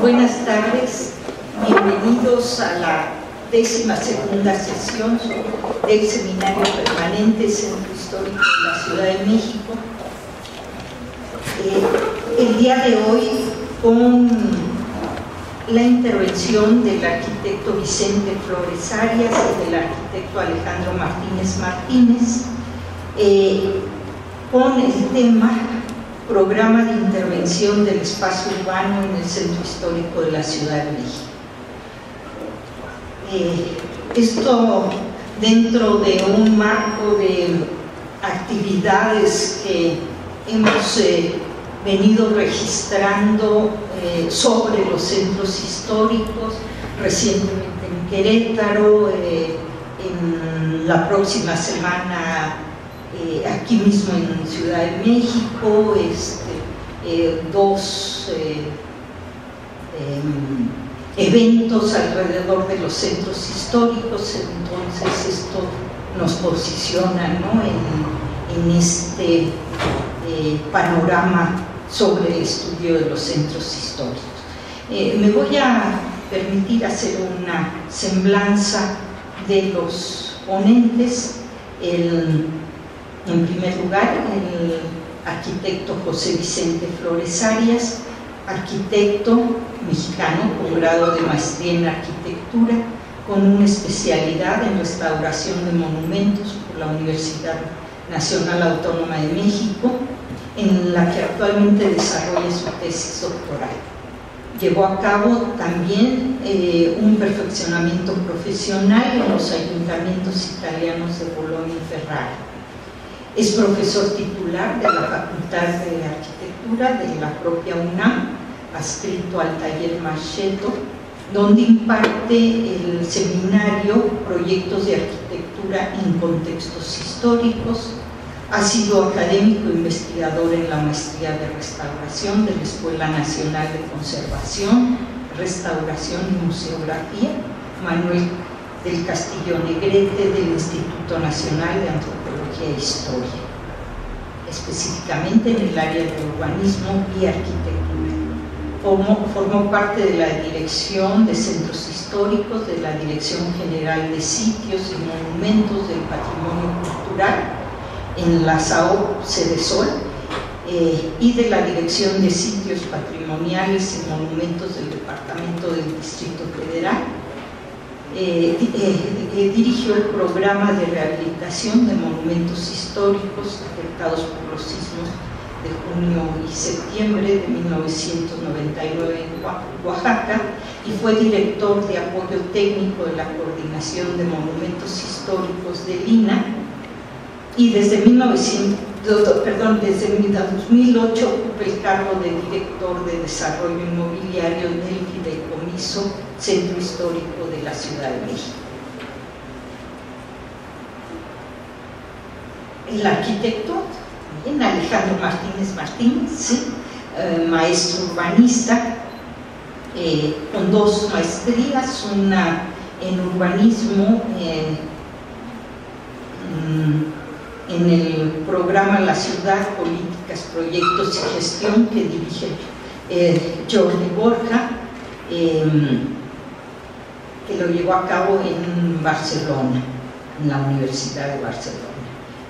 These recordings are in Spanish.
Buenas tardes, bienvenidos a la décima segunda sesión del Seminario Permanente Centro Histórico de la Ciudad de México. Eh, el día de hoy, con la intervención del arquitecto Vicente Flores Arias y del arquitecto Alejandro Martínez Martínez, eh, con el tema Programa de Intervención del Espacio Urbano en el Centro Histórico de la Ciudad de México. Eh, esto dentro de un marco de actividades que hemos eh, venido registrando eh, sobre los centros históricos, recientemente en Querétaro, en la próxima semana aquí mismo en Ciudad de México, este, dos em, eventos alrededor de los centros históricos, entonces esto nos posiciona en, este eh, panorama sobre el estudio de los centros históricos. Eh, me voy a permitir hacer una semblanza de los ponentes. En primer lugar, el arquitecto José Vicente Flores Arias, arquitecto mexicano con grado de maestría en arquitectura, con una especialidad en restauración de monumentos por la Universidad Nacional Autónoma de México, en la que actualmente desarrolla su tesis doctoral. Llevó a cabo también eh, un perfeccionamiento profesional en los ayuntamientos italianos de Bolonia y Ferrara. Es profesor titular de la Facultad de Arquitectura de la propia UNAM adscrito al taller Macheto, donde imparte el seminario Proyectos de Arquitectura en Contextos Históricos. Ha sido académico investigador en la maestría de restauración de la Escuela Nacional de Conservación, Restauración y Museografía, Manuel del Castillo Negrete del Instituto Nacional de Antropología Historia, específicamente en el área de urbanismo y arquitectura Formó, parte de la Dirección de Centros Históricos, de la Dirección General de Sitios y Monumentos del Patrimonio Cultural en la SAO Cedesol eh, y de la Dirección de Sitios Patrimoniales y Monumentos del Departamento del Distrito Federal. Eh, eh, dirigió el programa de rehabilitación de monumentos históricos afectados por los sismos de junio y septiembre de 1999 en Oaxaca y fue director de apoyo técnico de la Coordinación de Monumentos Históricos de Lina y desde, 1900, perdón, desde 2008 ocupa el cargo de director de desarrollo inmobiliario del Fideicomiso Centro Histórico de la Ciudad de México. El arquitecto Alejandro Martínez Martínez, eh, maestro urbanista, eh, con dos maestrías, una en urbanismo mm, en el programa La Ciudad, Políticas, Proyectos y Gestión que dirige eh, Jordi Borja, em, que lo llevó a cabo en Barcelona, en la Universidad de Barcelona.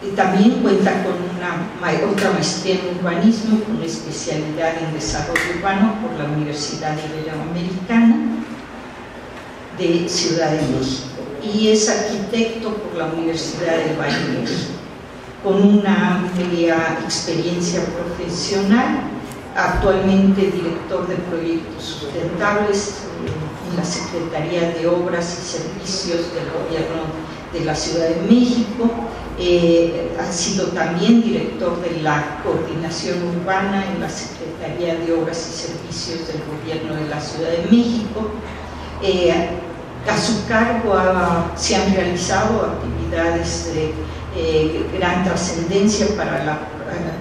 Y también cuenta con una, otra maestría en urbanismo con especialidad en desarrollo urbano por la Universidad Iberoamericana de Ciudad de México y es arquitecto por la Universidad del Valle de México con una amplia experiencia profesional, actualmente director de proyectos sustentables en la Secretaría de Obras y Servicios del Gobierno de la Ciudad de México, eh, ha sido también director de la coordinación urbana en la Secretaría de Obras y Servicios del Gobierno de la Ciudad de México. Eh, a su cargo se han realizado actividades de eh, gran trascendencia para la,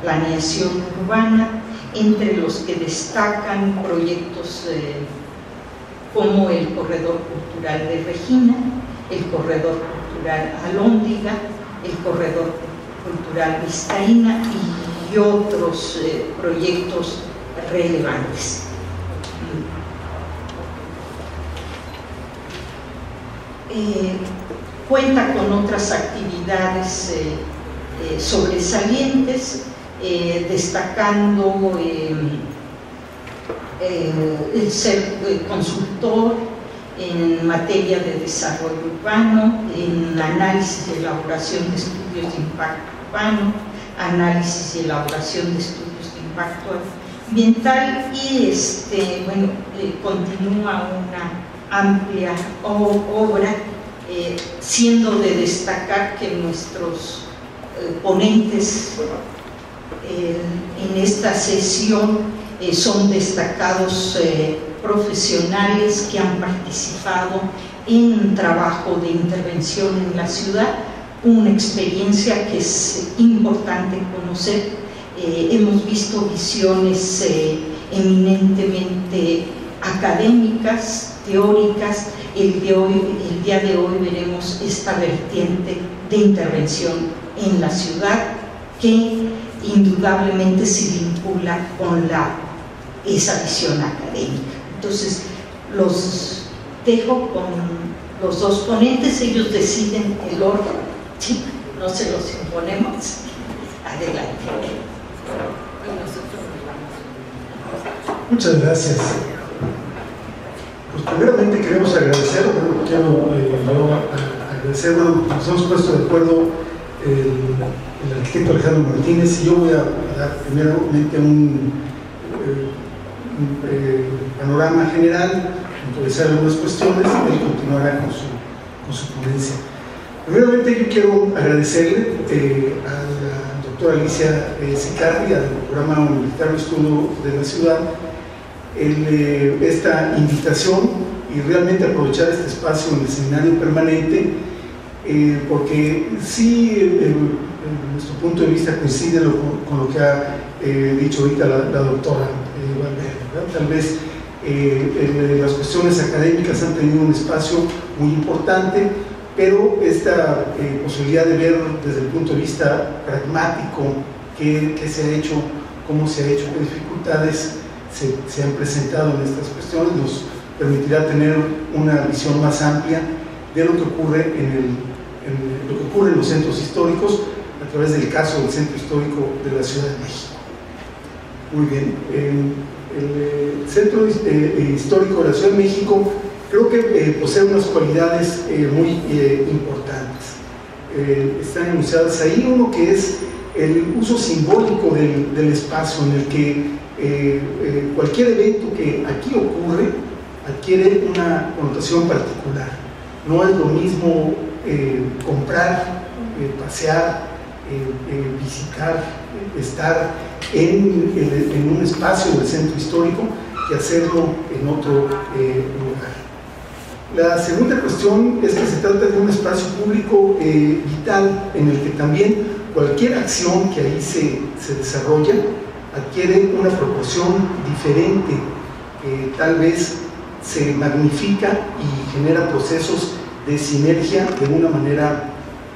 planeación urbana, entre los que destacan proyectos eh, como el Corredor Cultural de Regina, el Corredor Cultural Alóndiga, el Corredor Cultural Vizcaína y otros eh, proyectos relevantes. Mm. Eh, cuenta con otras actividades sobresalientes destacando el ser consultor en materia de desarrollo urbano, en análisis y elaboración de estudios de impacto urbano, análisis y elaboración de estudios de impacto ambiental y este, bueno, eh, continúa una amplia obra, eh, siendo de destacar que nuestros eh, ponentes en esta sesión son destacados profesionales que han participado en trabajo de intervención en la ciudad, una experiencia que es importante conocer. Eh, hemos visto visiones eh, eminentemente académicas, teóricas. El, de hoy, el día de hoy veremos esta vertiente de intervención en la ciudad que indudablemente se vincula con la, esa visión académica. Entonces, los dejo con los dos ponentes, ellos deciden el orden, no se los imponemos. Adelante. Muchas gracias. Pues primeramente queremos agradecer, quiero eh, agradecer, bueno, nos hemos puesto de acuerdo el, arquitecto Alejandro Martínez y yo voy a dar primeramente un, eh, eh, panorama general, interesar algunas cuestiones y él continuará con su, con su ponencia. Primeramente yo quiero agradecerle eh, a la doctora Alicia eh, Sicardi, al programa Universitario Estudio de la Ciudad, eh, esta invitación y realmente aprovechar este espacio en el seminario permanente, porque sí, nuestro punto de vista coincide con, lo que ha dicho ahorita la, doctora Valverde. Tal vez eh, las cuestiones académicas han tenido un espacio muy importante, pero esta eh, posibilidad de ver desde el punto de vista pragmático qué, se ha hecho, cómo se ha hecho, qué dificultades se, han presentado en estas cuestiones, nos permitirá tener una visión más amplia de lo que ocurre en, lo que ocurre en los centros históricos a través del caso del Centro Histórico de la Ciudad de México. Muy bien el Centro eh, Histórico de la Ciudad de México creo que eh, posee unas cualidades eh, muy importantes. están enunciadas ahí, uno que es el uso simbólico del, espacio en el que cualquier evento que aquí ocurre adquiere una connotación particular. No es lo mismo comprar, pasear, visitar, estar en, un espacio del centro histórico que hacerlo en otro eh, lugar. La segunda cuestión es que se trata de un espacio público eh, vital en el que también cualquier acción que ahí se, se desarrolla adquiere una proporción diferente, que tal vez se magnifica y genera procesos de sinergia de una manera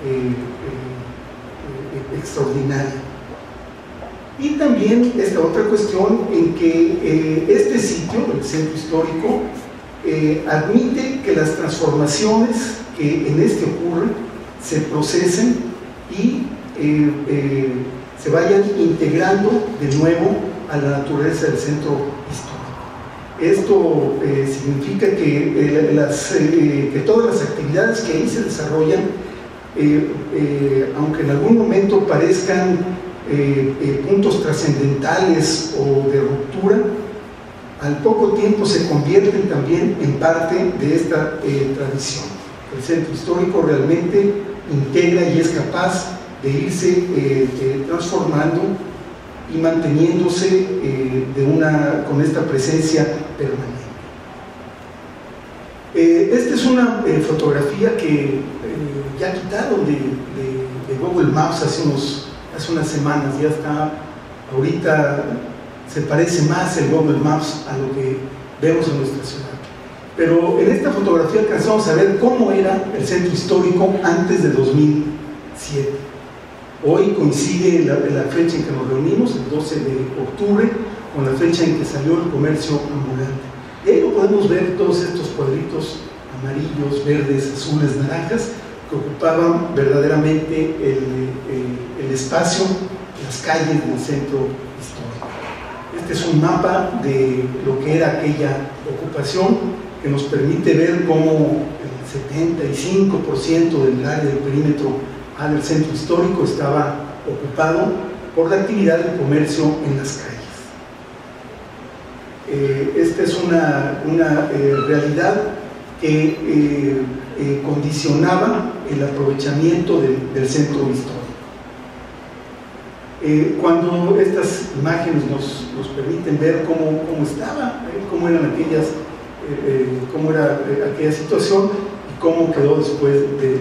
eh, extraordinaria. Y también esta otra cuestión en que eh, este sitio, el centro histórico, eh, admite que las transformaciones que en este ocurren se procesen y eh, se vayan integrando de nuevo a la naturaleza del centro histórico. Esto significa que, las, que todas las actividades que ahí se desarrollan, aunque en algún momento parezcan eh, eh, puntos trascendentales o de ruptura, al poco tiempo se convierten también en parte de esta eh, tradición. El centro histórico realmente integra y es capaz de irse transformando y manteniéndose de una, con esta presencia permanente. esta es una fotografía que ya quitaron de, Google Maps hace unos unas semanas, ya está, ahorita se parece más el Google Maps a lo que vemos en nuestra ciudad. Pero en esta fotografía alcanzamos a ver cómo era el centro histórico antes de 2007. Hoy coincide la, la, fecha en que nos reunimos, el 12 de octubre, con la fecha en que salió el comercio ambulante. Y ahí lo podemos ver todos estos cuadritos amarillos verdes, azules, naranjas, que ocupaban verdaderamente el, espacio, las calles del centro histórico. Este es un mapa de lo que era aquella ocupación que nos permite ver cómo el 75% del área del perímetro del centro histórico estaba ocupado por la actividad de comercio en las calles. Eh, esta es una, una eh, realidad que eh, condicionaba el aprovechamiento del centro histórico. cuando estas imágenes nos, nos permiten ver cómo, cómo estaba, cómo eran aquellas, cómo era aquella situación y cómo quedó después de,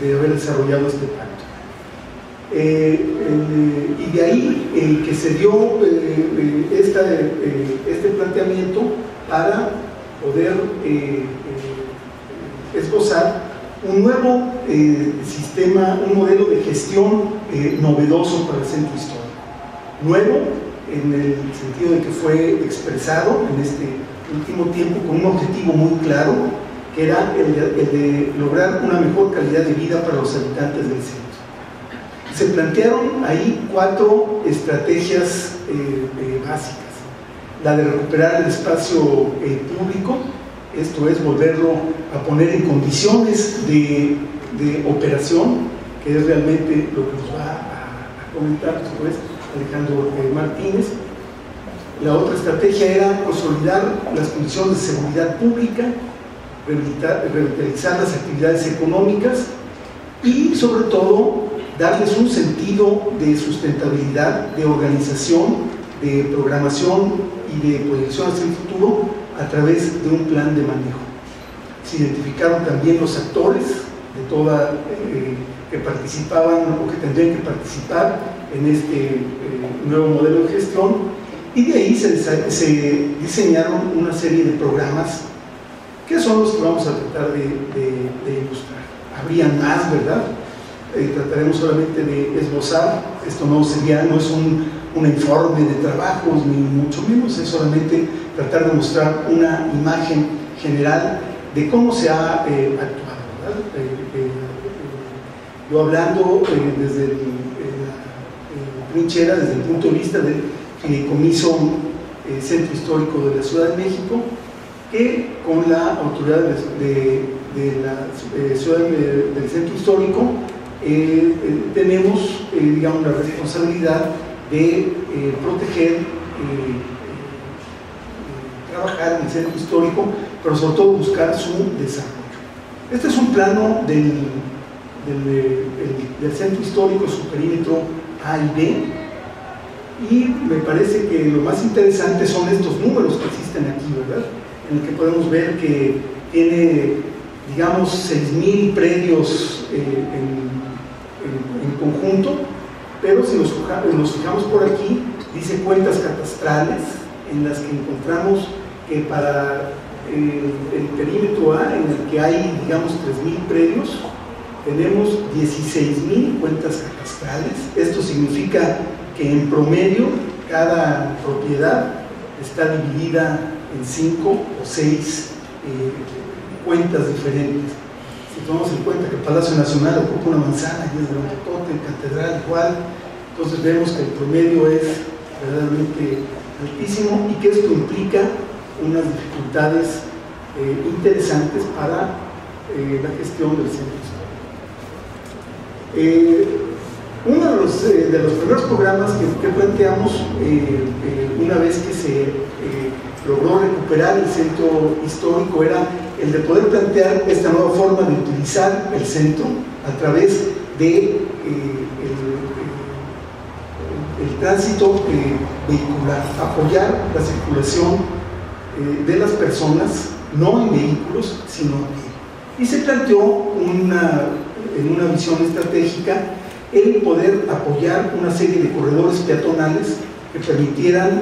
de haber desarrollado este pacto. Eh, y de ahí el que se dio eh, esta, eh, este planteamiento para poder esbozar un nuevo sistema, un modelo de gestión novedoso para el centro histórico. Nuevo en el sentido de que fue expresado en este último tiempo con un objetivo muy claro, que era el de, lograr una mejor calidad de vida para los habitantes del centro. Se plantearon ahí cuatro estrategias eh, eh, básicas. La de recuperar el espacio eh, público, esto es volverlo a poner en condiciones de, operación, que es realmente lo que nos va a, comentar después Alejandro Martínez. La otra estrategia era consolidar las condiciones de seguridad pública, revitalizar las actividades económicas y sobre todo darles un sentido de sustentabilidad, de organización, de programación y de proyección hacia el futuro a través de un plan de manejo. Se identificaron también los actores de toda, eh, que participaban o que tendrían que participar en este eh, nuevo modelo de gestión y de ahí se, se diseñaron una serie de programas ¿Qué son los que vamos a tratar de, ilustrar? Habrían más, ¿verdad? Eh, trataremos solamente de esbozar, esto no sería, no es un, informe de trabajos, ni mucho menos, es solamente tratar de mostrar una imagen general de cómo se ha eh, actuado. Eh, yo hablando desde la trinchera, desde el punto de vista del fideicomiso Centro Histórico de la Ciudad de México, que con la autoridad de, la ciudad del centro histórico eh, eh, tenemos, digamos, la responsabilidad de proteger, trabajar en el centro histórico, pero sobre todo buscar su desarrollo. Este es un plano del, del centro histórico, su perímetro A y B, y me parece que lo más interesante son estos números que existen aquí, ¿verdad? en el que podemos ver que tiene, digamos, 6.000 predios eh, en, conjunto, pero si nos, nos, fijamos por aquí, dice cuentas catastrales en las que encontramos que para el, perímetro A, en el que hay, digamos, 3.000 predios, tenemos 16.000 cuentas catastrales. Esto significa que en promedio cada propiedad está dividida en cinco o seis eh, cuentas diferentes. Tomamos en cuenta que el Palacio Nacional ocupa una manzana y es grandotote, Catedral igual, entonces vemos que el promedio es verdaderamente altísimo y que esto implica unas dificultades eh, interesantes para eh, la gestión del centro histórico. uno de los, de los, primeros programas que planteamos una vez que se logró recuperar el centro histórico era el de poder plantear esta nueva forma de utilizar el centro a través de eh, el, tránsito eh, vehicular, apoyar la circulación eh, de las personas, no en vehículos, sino pie. Y se planteó una, en una visión estratégica el poder apoyar una serie de corredores peatonales que permitieran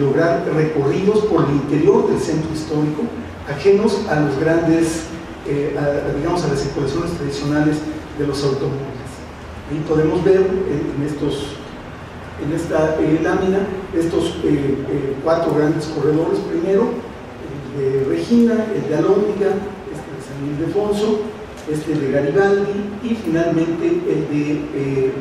lograr recorridos por el interior del centro histórico, ajenos a los grandes, eh, digamos, a las circulaciones tradicionales de los automóviles. Ahí podemos ver en, esta eh, lámina estos cuatro grandes corredores. Primero, de Regina, el de Alóndiga, este de San Ildefonso, este de Garibaldi y finalmente el de eh,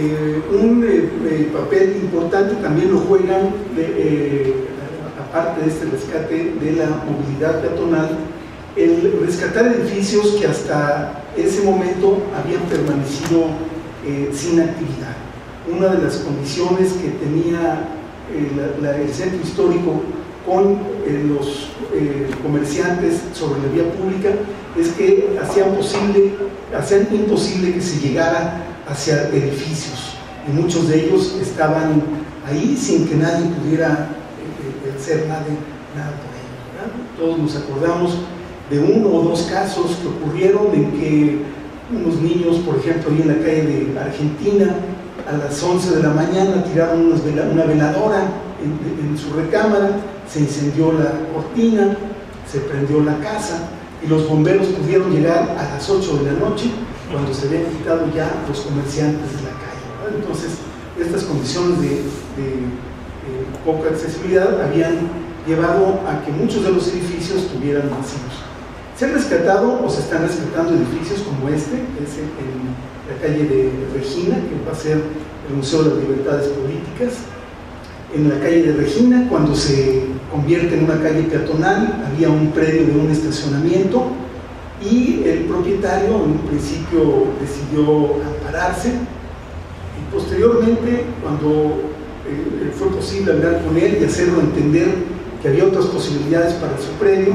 Eh, un eh, papel importante también lo juegan, aparte de este rescate de la movilidad peatonal, el rescatar edificios que hasta ese momento habían permanecido sin actividad. Una de las condiciones que tenía el centro histórico con eh, los eh, comerciantes sobre la vía pública es que hacían, posible, hacían imposible que se llegara hacia edificios y muchos de ellos estaban ahí sin que nadie pudiera eh, hacer nada, por ellos. Todos nos acordamos de uno o dos casos que ocurrieron en que unos niños, por ejemplo, ahí en la calle de Argentina, a las 11 de la mañana tiraron una veladora en su recámara se incendió la cortina, se prendió la casa y los bomberos pudieron llegar a las 8 de la noche cuando se habían quitado ya los comerciantes de la calle. Entonces, estas condiciones de, poca accesibilidad habían llevado a que muchos de los edificios tuvieran vacíos. Se han rescatado o se están rescatando edificios como este, que es en la calle de Regina, que va a ser el Museo de las Libertades Políticas, en la calle de Regina, cuando se convierte en una calle peatonal, había un predio de un estacionamiento y el propietario en un principio decidió ampararse y posteriormente cuando eh, fue posible hablar con él y hacerlo entender que había otras posibilidades para su predio,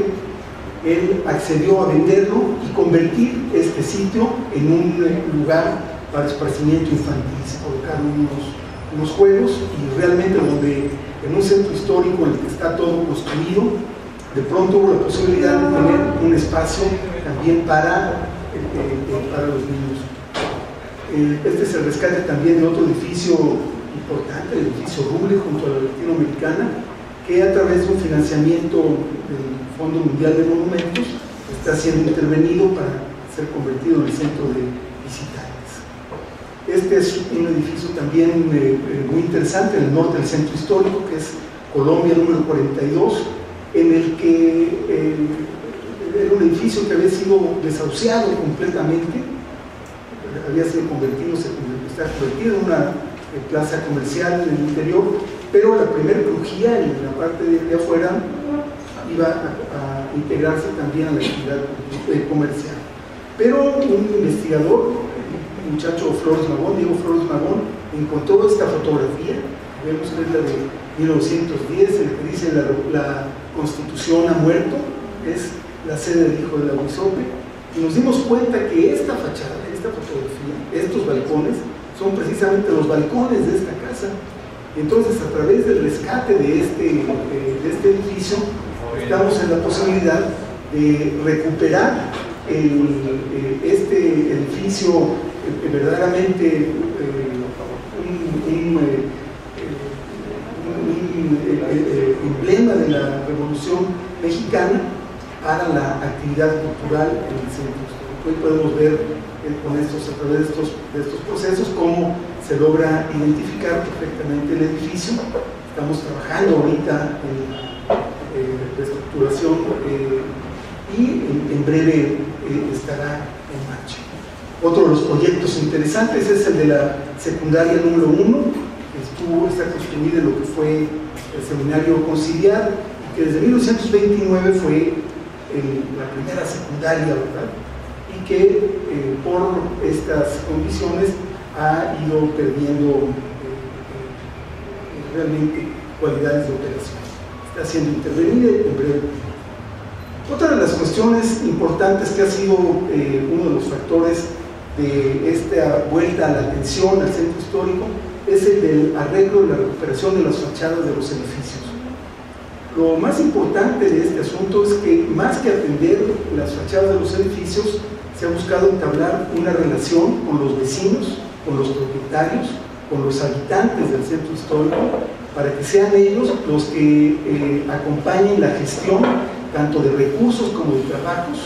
él accedió a venderlo y convertir este sitio en un lugar para esparcimiento infantil. Se colocaron unos los juegos y realmente donde en un centro histórico en el que está todo construido, de pronto hubo la posibilidad de tener un espacio también para, eh, eh, para los niños. Eh, este es el rescate también de otro edificio importante, el edificio Ruble junto a la Latinoamericana, que a través de un financiamiento del Fondo Mundial de Monumentos está siendo intervenido para ser convertido en el centro de visitantes. Este es un edificio también eh, eh, muy interesante en el norte del centro histórico, que es Colombia número 42, en el que eh, era un edificio que había sido desahuciado completamente, había sido convertido, en una plaza comercial en el interior, pero la primera crujía en la parte de, afuera iba a, integrarse también a la actividad comercial. Pero un investigador muchacho Flores Magón, Diego Flores Magón, encontró esta fotografía, vemos que es la de 1910, el que dice la, la Constitución ha muerto, es la sede del hijo de la Huizope, y nos dimos cuenta que esta fachada, esta fotografía, estos balcones, son precisamente los balcones de esta casa. Entonces, a través del rescate de este, de este edificio, estamos en la posibilidad de recuperar el, este edificio verdaderamente eh, un, eh, eh, emblema de la revolución mexicana para la actividad cultural en el centro Hoy podemos ver con estos, a través de estos, de estos procesos cómo se logra identificar perfectamente el edificio. Estamos trabajando ahorita en la reestructuración y en breve estará en marcha. Otro de los proyectos interesantes es el de la secundaria número uno, que estuvo, está construida en lo que fue el seminario conciliar, que desde 1929 fue la primera secundaria, ¿verdad? Y que eh, por estas condiciones ha ido perdiendo eh, eh, realmente cualidades de operación. Está siendo intervenida en breve. Otra de las cuestiones importantes que ha sido uno de los factores de esta vuelta a la atención al centro histórico es el del arreglo y la recuperación de las fachadas de los edificios. Lo más importante de este asunto es que más que atender las fachadas de los edificios, se ha buscado entablar una relación con los vecinos, con los propietarios, con los habitantes del centro histórico, para que sean ellos los que eh, acompañen la gestión tanto de recursos como de trabajos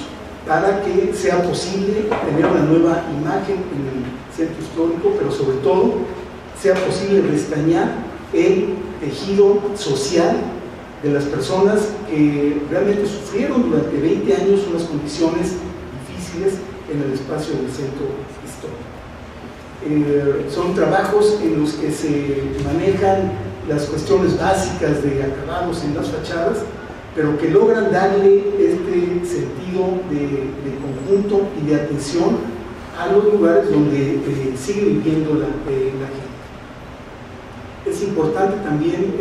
para que sea posible tener una nueva imagen en el centro histórico, pero sobre todo sea posible restañar el tejido social de las personas que realmente sufrieron durante 20 años unas condiciones difíciles en el espacio del centro histórico. Eh, son trabajos en los que se manejan las cuestiones básicas de acabados en las fachadas, pero que logran darle este sentido de, conjunto y de atención a los lugares donde eh, sigue viviendo la, eh, la, gente. Es importante también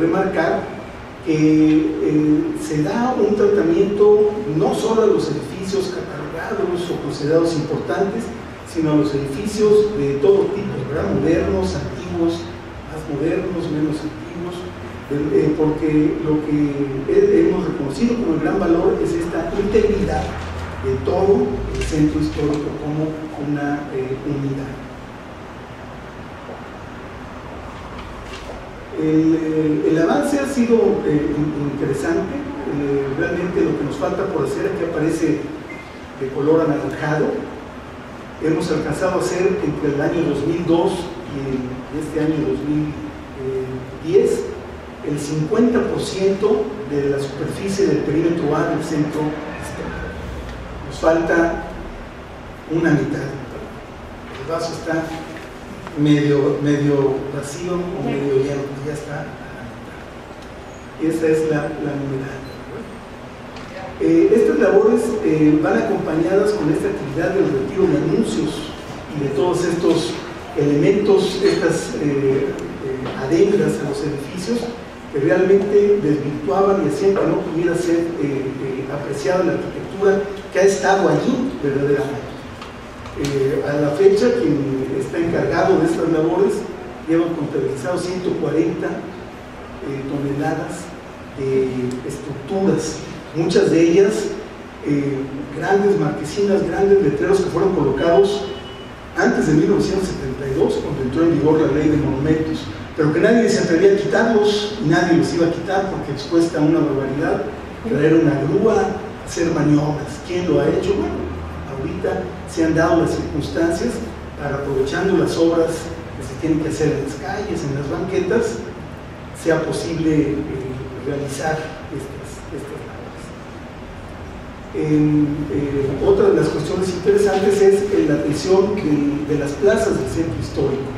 remarcar se da un tratamiento no solo a los edificios catalogados o considerados importantes, sino a los edificios de todo tipo, modernos, antiguos, más modernos, menos antiguos, eh, porque lo que hemos reconocido como el gran valor es esta integridad de todo el centro histórico como una eh, unidad. El, el, avance ha sido eh, interesante, realmente lo que nos falta por hacer, aquí aparece de color anaranjado, hemos alcanzado a hacer entre el año 2002 y este año 2010 el 50% de la superficie del perímetro A del centro Nos falta una mitad. El vaso está medio, medio vacío o medio lleno, ya está a la mitad. Esa es la, la eh, estas labores eh, van acompañadas con esta actividad del retiro de anuncios y de todos estos elementos, estas eh, adentras a los edificios que realmente desvirtuaban y hacían que no pudiera ser apreciada la arquitectura que ha estado allí verdaderamente. a la fecha, quien está encargado de estas labores lleva contabilizado 140 toneladas de estructuras muchas de ellas eh, grandes marquesinas, grandes letreros que fueron colocados antes de 1972, cuando entró en vigor la ley de monumentos, pero que nadie se atrevía a quitarlos y nadie los iba a quitar porque les cuesta una barbaridad traer una grúa, hacer maniobras. ¿Quién lo ha hecho? Bueno, ahorita se han dado las circunstancias aprovechando las obras que se tienen que hacer en las calles, en las banquetas, sea posible eh, realizar eh, otra de las cuestiones interesantes es la atención de, las plazas del centro histórico,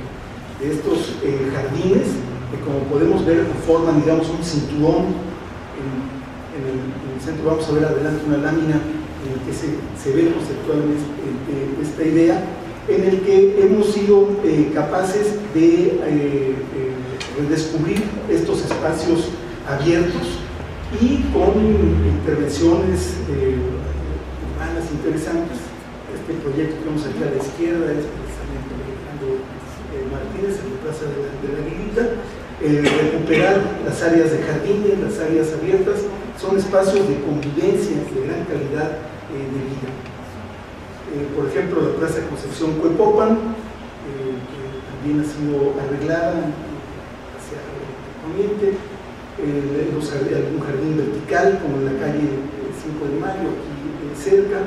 de estos eh, jardines que como podemos ver forman digamos un cinturón en, el, centro, vamos a ver adelante una lámina en la que se, ve conceptualmente esta idea, en el que hemos sido capaces de redescubrir estos espacios abiertos y con intervenciones eh, humanas interesantes. Este proyecto que vemos aquí a la izquierda es precisamente Alejandro eh, Martínez en la Plaza de la, de eh, recuperar las áreas de jardines, las áreas abiertas, son espacios de convivencia de gran calidad de vida. Por ejemplo, la Plaza de Concepción Cuepopan, que también ha sido arreglada hacia el poniente, eh, algún jardín vertical, como en la calle 5 de Mayo, aquí eh, cerca,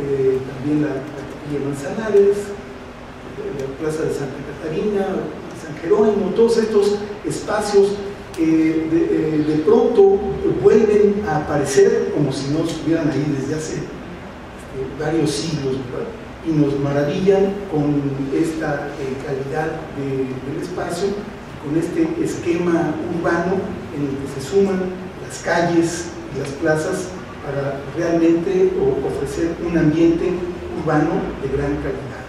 eh, también la, calle Manzanares, la plaza de Santa Catarina, San Jerónimo, todos estos espacios que de, pronto vuelven a aparecer como si no estuvieran ahí desde hace varios siglos, y nos maravillan con esta calidad del espacio con este esquema urbano en el que se suman las calles y las plazas para realmente ofrecer un ambiente urbano de gran calidad.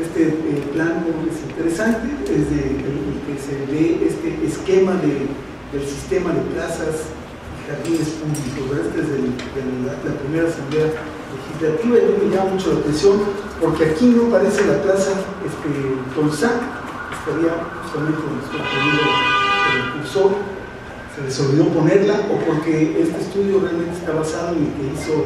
Este eh, plan es interesante, es el, que se ve este esquema del sistema de plazas jardines públicos. Este es la, primera asamblea legislativa y me llama mucho la atención porque aquí no parece la plaza este, estaría justamente donde el cursor, se les olvidó ponerla o porque este estudio realmente está basado en lo que hizo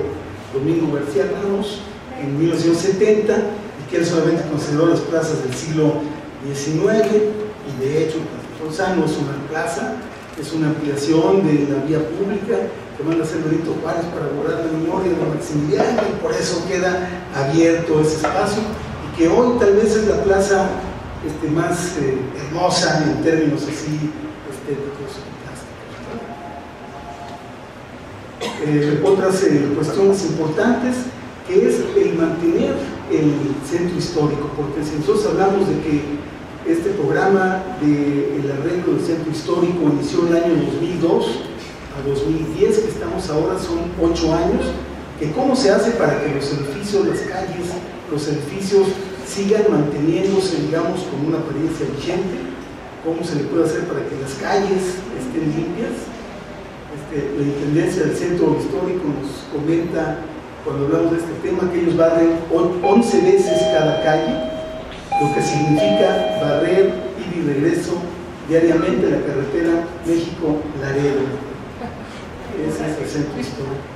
Domingo García Ramos en 1970 y que él solamente consideró las plazas del siglo XIX y de hecho Gonzalo es una plaza, es una ampliación de la vía pública que manda a hacer Benito Juárez para guardar la memoria de Maximiliano y por eso queda abierto ese espacio y que hoy tal vez es la plaza este, más eh, hermosa en términos así estéticos. Eh, otras eh, cuestiones importantes que es el mantener el centro histórico, porque si nosotros hablamos de que este programa del de arreglo del centro histórico inició en el año 2002 a 2010, que estamos ahora, son ocho años, que cómo se hace para que los edificios, las calles, los edificios sigan manteniéndose, digamos, con una apariencia vigente, cómo se le puede hacer para que las calles estén limpias. Este, la Intendencia del Centro Histórico nos comenta, cuando hablamos de este tema, que ellos barren 11 veces cada calle, lo que significa barrer, ir y regreso diariamente la carretera México-Laredo. Ese es el centro histórico.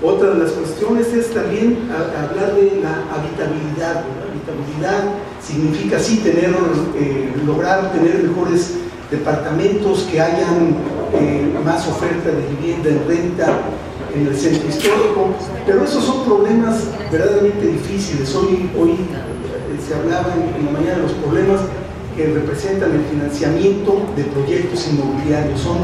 Otra de las cuestiones es también hablar de la habitabilidad. La habitabilidad significa sí tener, eh, lograr tener mejores departamentos, que hayan eh, más oferta de vivienda en renta en el centro histórico, pero esos son problemas verdaderamente difíciles. Hoy, hoy se hablaba en, la mañana de los problemas que representan el financiamiento de proyectos inmobiliarios, son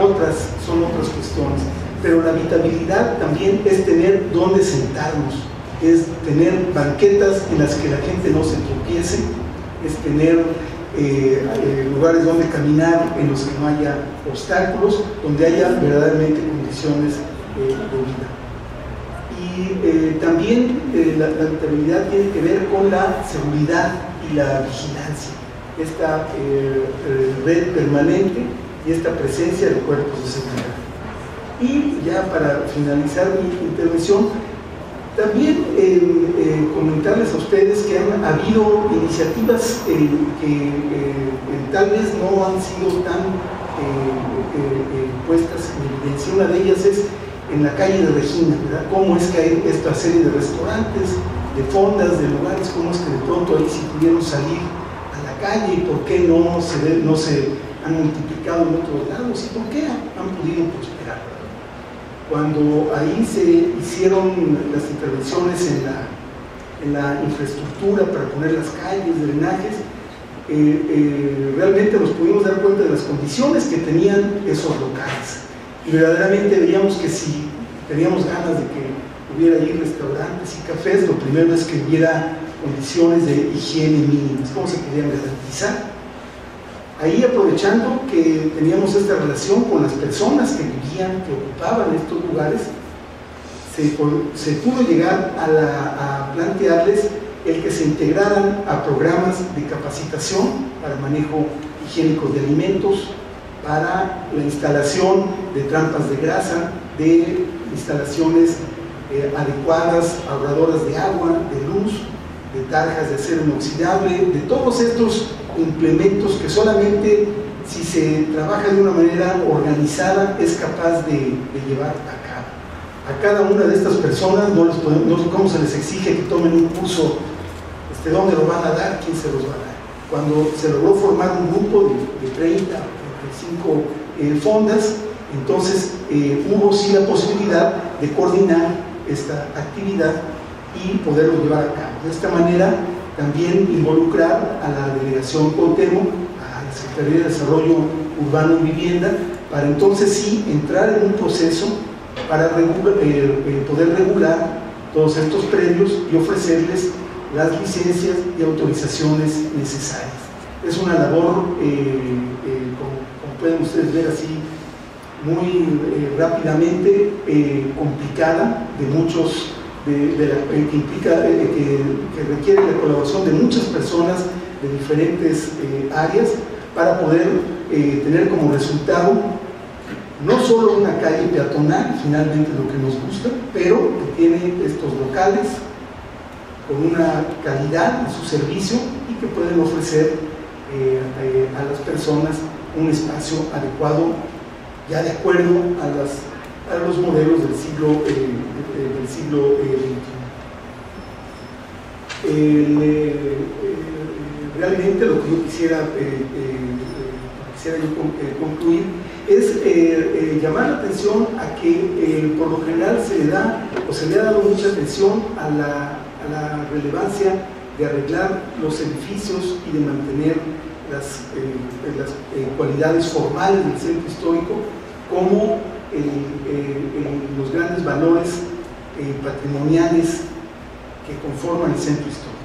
otras, son otras cuestiones pero la habitabilidad también es tener dónde sentarnos, es tener banquetas en las que la gente no se tropiece, es tener eh, eh, lugares donde caminar en los que no haya obstáculos, donde haya verdaderamente condiciones eh, de vida. Y también la, la, habitabilidad tiene que ver con la seguridad y la vigilancia, esta red permanente y esta presencia de cuerpos de seguridad. Y ya para finalizar mi intervención, también eh, eh, comentarles a ustedes que han habido iniciativas eh, que tal vez no han sido tan puestas en evidencia. Una de ellas es en la calle de Regina, ¿verdad? Cómo es que hay esta serie de restaurantes, de fondas, de lugares, cómo es que de pronto ahí sí pudieron salir a la calle y por qué no se, han multiplicado en otros lados y por qué han podido prosperar cuando ahí se hicieron las intervenciones en la, en la infraestructura para poner las calles, drenajes, eh, eh, realmente nos pudimos dar cuenta de las condiciones que tenían esos locales. Y verdaderamente veíamos que si teníamos ganas de que hubiera ahí restaurantes y cafés, lo primero es que hubiera condiciones de higiene mínimas, cómo se podían garantizar ahí aprovechando que teníamos esta relación con las personas que vivían, que ocupaban estos lugares, se, pudo llegar a, plantearles el que se integraran a programas de capacitación para manejo higiénico de alimentos, para la instalación de trampas de grasa, de instalaciones eh, adecuadas, ahorradoras de agua, de luz, de tarjas de acero inoxidable, de todos estos implementos que solamente si se trabaja de una manera organizada es capaz de, llevar a cabo. A cada una de estas personas no les podemos, no, ¿cómo se les exige que tomen un curso? Este, ¿Dónde lo van a dar? ¿Quién se los va a dar? Cuando se logró formar un grupo de, 30 o 35 eh, fondas, entonces eh, hubo sí la posibilidad de coordinar esta actividad y poderlo llevar a cabo. De esta manera, también involucrar a la delegación Contemo, a la Secretaría de Desarrollo Urbano y Vivienda, para entonces sí entrar en un proceso para eh, poder regular todos estos predios y ofrecerles las licencias y autorizaciones necesarias. Es una labor, eh, pueden ustedes ver así, muy rápidamente complicada, de muchos que implica, eh, que, requiere la colaboración de muchas personas de diferentes eh, áreas para poder eh, tener como resultado no solo una calle peatonal, finalmente lo que nos gusta, pero que tiene estos locales con una calidad en su servicio y que pueden ofrecer a las personas un espacio adecuado ya de acuerdo a los modelos del siglo, eh, del siglo XXI. Eh, eh, realmente lo que yo quisiera, quisiera yo concluir es llamar la atención a que por lo general se le da o se le ha dado mucha atención a la relevancia de arreglar los edificios y de mantener las, eh, las eh, cualidades formales del centro histórico como los grandes valores patrimoniales que conforman el centro histórico.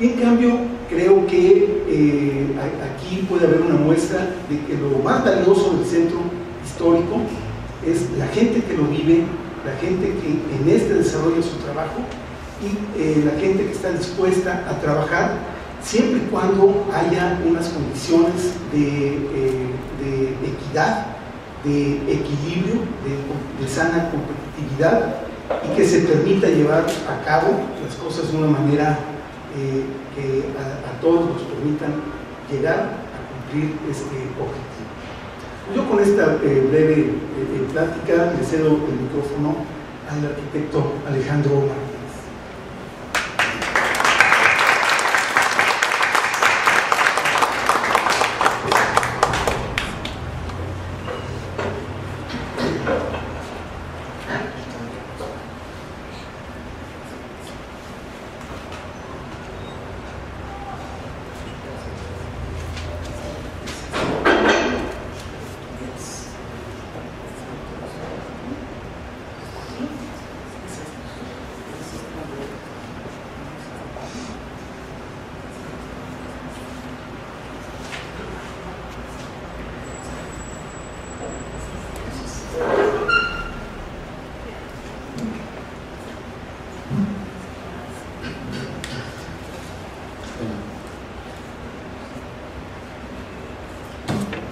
Y en cambio, creo que aquí puede haber una muestra de que lo más valioso del centro histórico es la gente que lo vive, la gente que en este desarrolla su trabajo y eh, la gente que está dispuesta a trabajar siempre y cuando haya unas condiciones de, eh, equidad, de equilibrio, de, sana competitividad y que se permita llevar a cabo las cosas de una manera eh, que a, todos nos permitan llegar a cumplir este objetivo. Yo con esta breve plática le cedo el micrófono al arquitecto Alejandro Omar.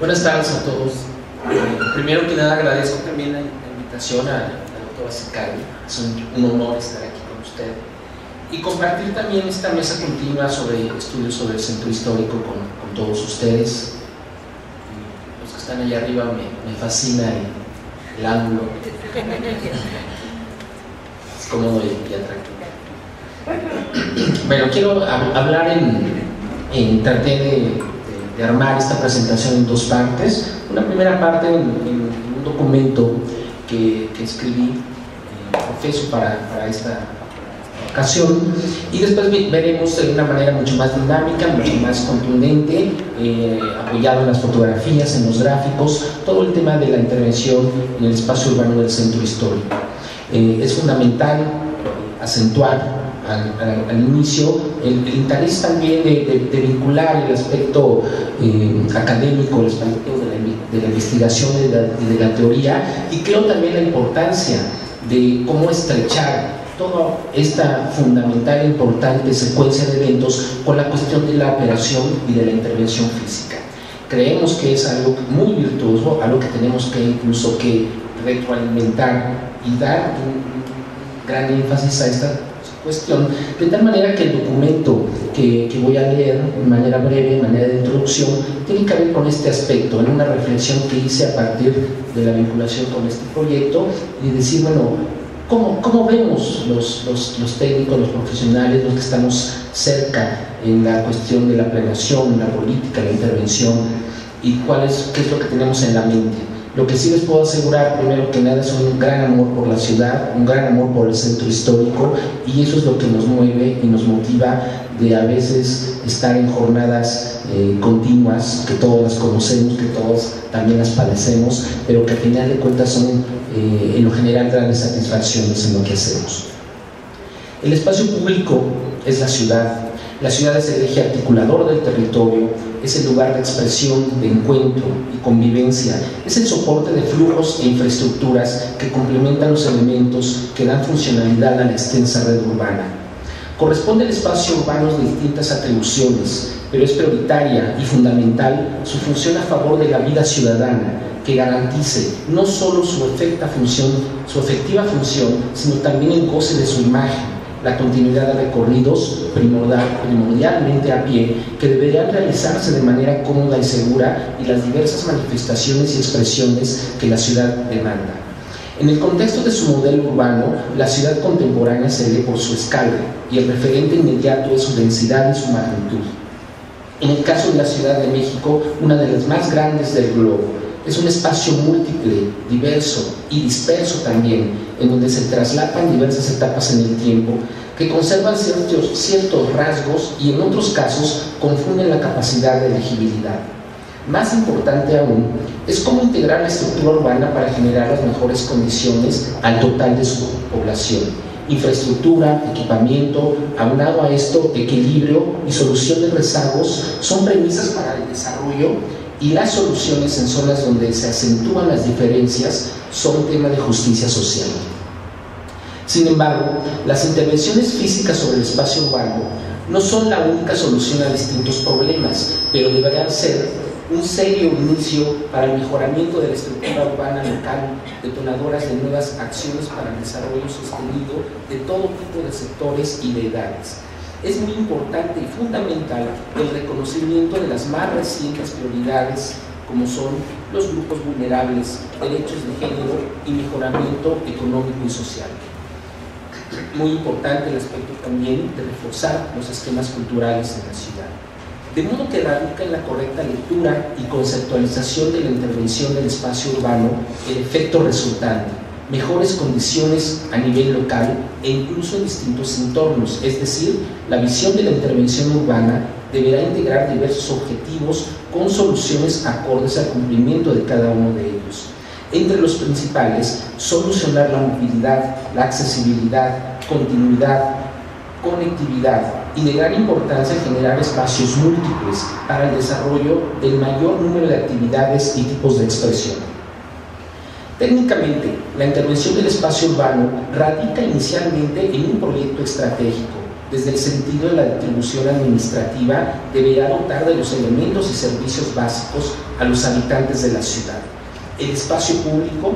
Buenas a todos. primero que nada agradezco también la, invitación a, la doctora Sicardi. Es un, honor estar aquí con usted y compartir también esta mesa continua sobre estudios sobre el centro histórico con, todos ustedes. Los que están allá arriba me, fascina el, ángulo. Es cómodo y, atractivo. Bueno, quiero hablar en, en traté de armar esta presentación en dos partes. Una primera parte en, un documento que, escribí, eh, profeso para, esta ocasión, y después veremos de una manera mucho más dinámica, mucho más contundente, eh, apoyado en las fotografías, en los gráficos, todo el tema de la intervención en el espacio urbano del centro histórico. Eh, es fundamental acentuar al, inicio, el, interés también de, vincular el aspecto eh, académico, el aspecto de la, investigación y de, la, teoría, y creo también la importancia de cómo estrechar toda esta fundamental e importante secuencia de eventos con la cuestión de la operación y de la intervención física. Creemos que es algo muy virtuoso, algo que tenemos que incluso que retroalimentar y dar un gran énfasis a esta cuestión, de tal manera que el documento que, que, voy a leer de manera breve, de manera de introducción, tiene que ver con este aspecto, en una reflexión que hice a partir de la vinculación con este proyecto y decir, bueno, ¿cómo, cómo vemos los, los, técnicos, los profesionales, los que estamos cerca en la cuestión de la planeación, la política, la intervención y cuál es, qué es lo que tenemos en la mente? Lo que sí les puedo asegurar, primero que nada, es un gran amor por la ciudad, un gran amor por el centro histórico y eso es lo que nos mueve y nos motiva de a veces estar en jornadas eh, continuas, que todos las conocemos, que todos también las padecemos, pero que al final de cuentas son eh, en lo general grandes satisfacciones en lo que hacemos. El espacio público es la ciudad, la ciudad es el eje articulador del territorio, es el lugar de expresión, de encuentro y convivencia, es el soporte de flujos e infraestructuras que complementan los elementos que dan funcionalidad a la extensa red urbana. Corresponde al espacio urbano de distintas atribuciones, pero es prioritaria y fundamental su función a favor de la vida ciudadana, que garantice no solo su, función, su efectiva función, sino también el goce de su imagen, la continuidad de recorridos primordialmente a pie que deberían realizarse de manera cómoda y segura y las diversas manifestaciones y expresiones que la ciudad demanda. En el contexto de su modelo urbano, la ciudad contemporánea se ve por su escala y el referente inmediato es su densidad y su magnitud. En el caso de la Ciudad de México, una de las más grandes del globo, es un espacio múltiple, diverso y disperso también, en donde se traslapan diversas etapas en el tiempo que conservan ciertos, ciertos rasgos y en otros casos confunden la capacidad de elegibilidad. Más importante aún es cómo integrar la estructura urbana para generar las mejores condiciones al total de su población. Infraestructura, equipamiento, aunado a esto, equilibrio y solución de rezagos son premisas para el desarrollo y las soluciones en zonas donde se acentúan las diferencias son tema de justicia social. Sin embargo, las intervenciones físicas sobre el espacio urbano no son la única solución a distintos problemas, pero deberán ser un serio inicio para el mejoramiento de la estructura urbana local, detonadoras de nuevas acciones para el desarrollo sostenido de todo tipo de sectores y de edades. Es muy importante y fundamental el reconocimiento de las más recientes prioridades como son los grupos vulnerables, derechos de género y mejoramiento económico y social. Muy importante el aspecto también de reforzar los esquemas culturales en la ciudad. De modo que radica en la correcta lectura y conceptualización de la intervención del espacio urbano el efecto resultante, mejores condiciones a nivel local e incluso en distintos entornos, es decir, la visión de la intervención urbana deberá integrar diversos objetivos con soluciones acordes al cumplimiento de cada uno de ellos. Entre los principales, solucionar la movilidad, la accesibilidad, continuidad, conectividad y de gran importancia generar espacios múltiples para el desarrollo del mayor número de actividades y tipos de expresión. Técnicamente, la intervención del espacio urbano radica inicialmente en un proyecto estratégico. Desde el sentido de la distribución administrativa, deberá dotar de los elementos y servicios básicos a los habitantes de la ciudad. El espacio público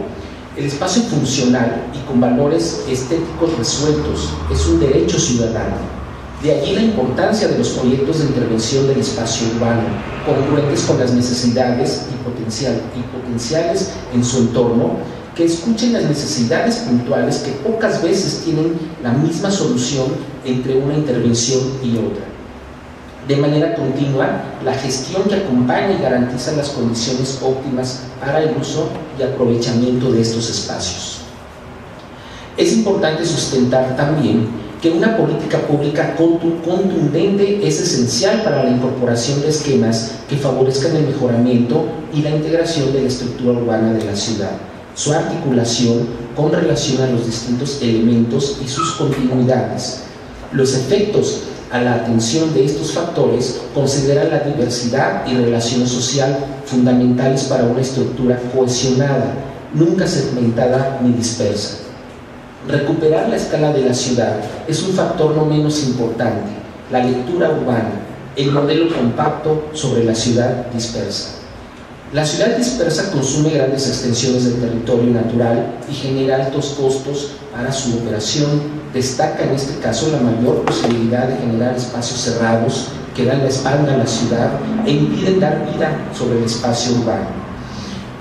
el espacio funcional y con valores estéticos resueltos es un derecho ciudadano. De allí la importancia de los proyectos de intervención del espacio urbano, congruentes con las necesidades y, potencial, y potenciales en su entorno, que escuchen las necesidades puntuales que pocas veces tienen la misma solución entre una intervención y otra de manera continua la gestión que acompaña y garantiza las condiciones óptimas para el uso y aprovechamiento de estos espacios. Es importante sustentar también que una política pública contundente es esencial para la incorporación de esquemas que favorezcan el mejoramiento y la integración de la estructura urbana de la ciudad, su articulación con relación a los distintos elementos y sus continuidades, los efectos a la atención de estos factores considera la diversidad y relación social fundamentales para una estructura cohesionada, nunca segmentada ni dispersa. Recuperar la escala de la ciudad es un factor no menos importante, la lectura urbana, el modelo compacto sobre la ciudad dispersa. La ciudad dispersa consume grandes extensiones del territorio natural y genera altos costos para su operación destaca en este caso la mayor posibilidad de generar espacios cerrados que dan la espalda a la ciudad e impiden dar vida sobre el espacio urbano.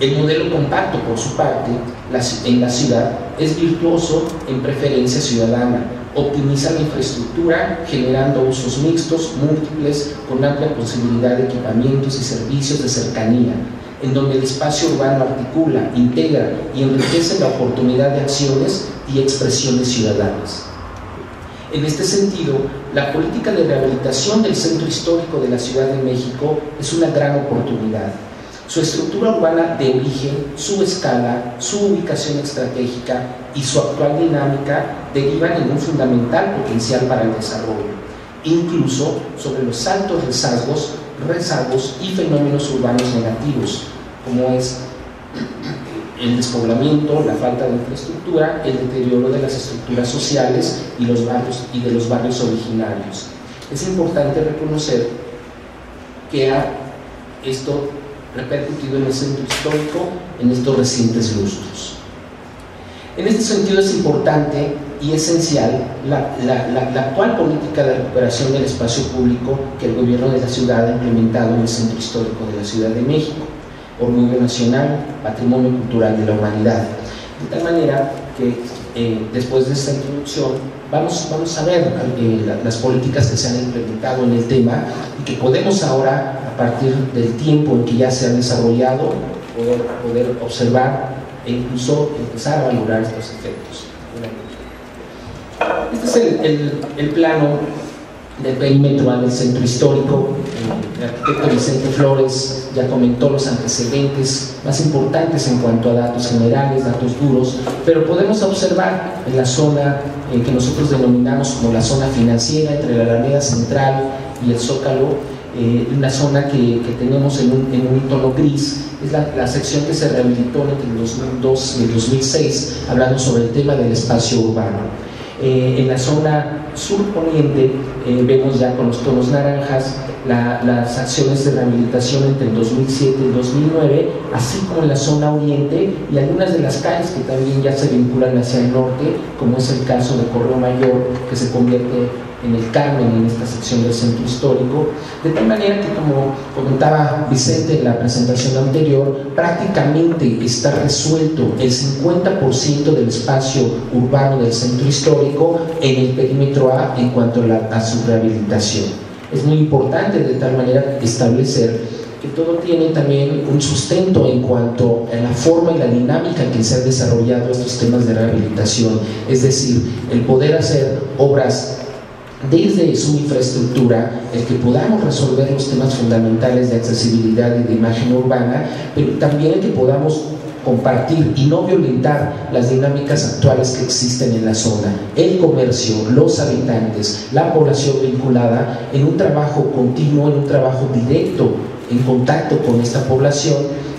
El modelo compacto, por su parte, en la ciudad es virtuoso en preferencia ciudadana, optimiza la infraestructura generando usos mixtos, múltiples, con amplia posibilidad de equipamientos y servicios de cercanía, en donde el espacio urbano articula, integra y enriquece la oportunidad de acciones y expresiones ciudadanas. En este sentido, la política de rehabilitación del centro histórico de la Ciudad de México es una gran oportunidad. Su estructura urbana de origen, su escala, su ubicación estratégica y su actual dinámica derivan en un fundamental potencial para el desarrollo, incluso sobre los altos rezagos, rezagos y fenómenos urbanos negativos, como es el despoblamiento, la falta de infraestructura, el deterioro de las estructuras sociales y, los barrios, y de los barrios originarios. Es importante reconocer que esto repercutido en el centro histórico en estos recientes lustros. En este sentido es importante y esencial la, la, actual política de recuperación del espacio público que el gobierno de la ciudad ha implementado en el centro histórico de la Ciudad de México orgullo nacional, patrimonio cultural de la humanidad. De tal manera que eh, después de esta introducción vamos, vamos a ver eh, las políticas que se han implementado en el tema y que podemos ahora, a partir del tiempo en que ya se han desarrollado, poder, poder observar e incluso empezar a valorar estos efectos. este es el, el, plano del perímetro del centro histórico. El arquitecto Vicente Flores ya comentó los antecedentes más importantes en cuanto a datos generales, datos duros, pero podemos observar en la zona eh, que nosotros denominamos como la zona financiera entre la Alameda Central y el Zócalo, eh, una zona que, tenemos en un, tono gris, es la, sección que se rehabilitó entre el 2002 y el 2006, hablando sobre el tema del espacio urbano. Eh, en la zona sur-poniente eh, vemos ya con los tonos naranjas las acciones de rehabilitación entre el 2007 y el 2009, así como en la zona oriente y algunas de las calles que también ya se vinculan hacia el norte, como es el caso de Correo Mayor, que se convierte en el Carmen, en esta sección del centro histórico, de tal manera que, como comentaba Vicente en la presentación anterior, prácticamente está resuelto el 50% del espacio urbano del centro histórico en el perímetro A en cuanto a, a su rehabilitación. Es muy importante de tal manera establecer que todo tiene también un sustento en cuanto a la forma y la dinámica en que se han desarrollado estos temas de rehabilitación, es decir, el poder hacer obras desde su infraestructura, el que podamos resolver los temas fundamentales de accesibilidad y de imagen urbana, pero también el que podamos compartir y no violentar las dinámicas actuales que existen en la zona, el comercio, los habitantes, la población vinculada en un trabajo continuo, en un trabajo directo, en contacto con esta población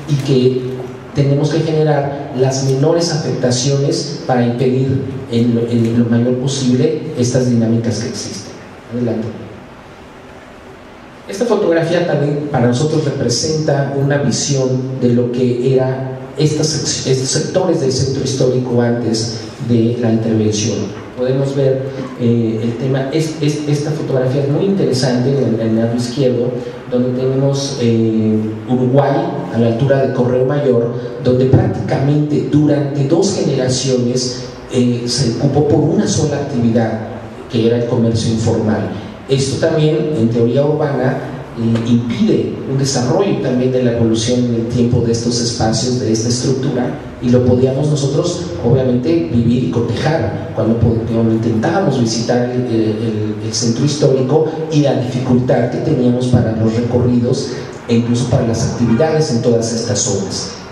y que tenemos que generar las menores afectaciones para impedir en lo, mayor posible estas dinámicas que existen. Adelante. Esta fotografía también para nosotros representa una visión de lo que eran estos sectores del centro histórico antes de la intervención. Podemos ver eh, el tema, es, esta fotografía es muy interesante en el, lado izquierdo, donde tenemos eh, Uruguay a la altura de Correo Mayor, donde prácticamente durante dos generaciones eh, se ocupó por una sola actividad, que era el comercio informal. Esto también, en teoría urbana, eh, impide un desarrollo también de la evolución en el tiempo de estos espacios, de esta estructura, y lo podíamos nosotros, obviamente, vivir y cotejar cuando, intentábamos visitar el, el centro histórico y la dificultad que teníamos para los recorridos e incluso para las actividades en todas estas zonas.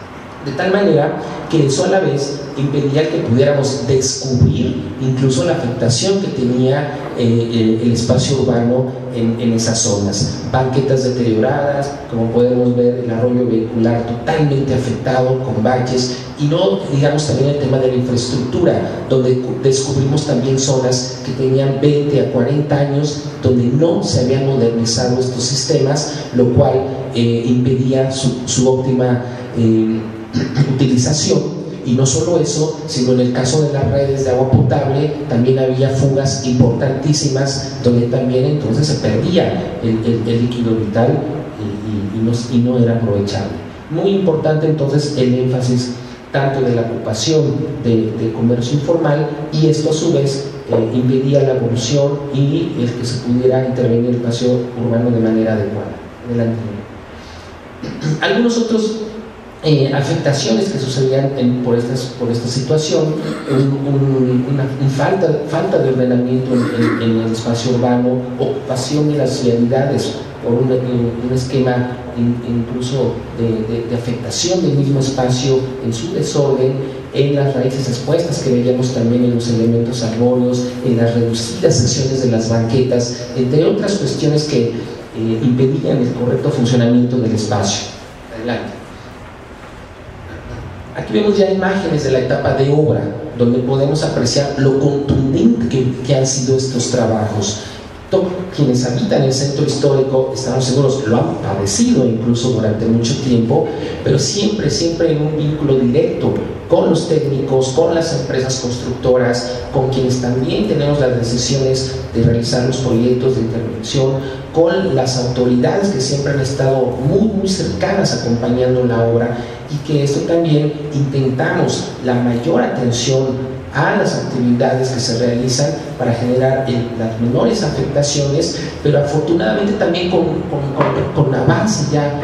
De tal manera que eso a la vez impedía que pudiéramos descubrir incluso la afectación que tenía eh, el, espacio urbano en, esas zonas. Banquetas deterioradas, como podemos ver, el arroyo vehicular totalmente afectado con baches y no digamos también el tema de la infraestructura, donde descubrimos también zonas que tenían 20 a 40 años donde no se habían modernizado estos sistemas, lo cual eh, impedía su, óptima eh, utilización. Y no solo eso, sino en el caso de las redes de agua potable también había fugas importantísimas donde también entonces se perdía el, líquido vital y, no, era aprovechable. Muy importante entonces el énfasis tanto de la ocupación de, comercio informal y esto a su vez eh, impedía la evolución y el que se pudiera intervenir el espacio urbano de manera adecuada. Adelante. Algunos otros eh, afectaciones que sucedían por, estas, por esta situación, una, falta, falta de ordenamiento en, el espacio urbano, ocupación de las ciudades por un, esquema incluso de, afectación del mismo espacio en su desorden, en las raíces expuestas que veíamos también en los elementos arbóreos, en las reducidas secciones de las banquetas, entre otras cuestiones que eh, impedían el correcto funcionamiento del espacio. Adelante. Aquí vemos ya imágenes de la etapa de obra, donde podemos apreciar lo contundente que, han sido estos trabajos. Quienes habitan el centro histórico, estamos seguros, lo han padecido incluso durante mucho tiempo, pero siempre, siempre en un vínculo directo con los técnicos, con las empresas constructoras, con quienes también tenemos las decisiones de realizar los proyectos de intervención, con las autoridades que siempre han estado muy, muy cercanas acompañando la obra y que esto también intentamos la mayor atención a las actividades que se realizan para generar las menores afectaciones, pero afortunadamente también con, con, con, avance ya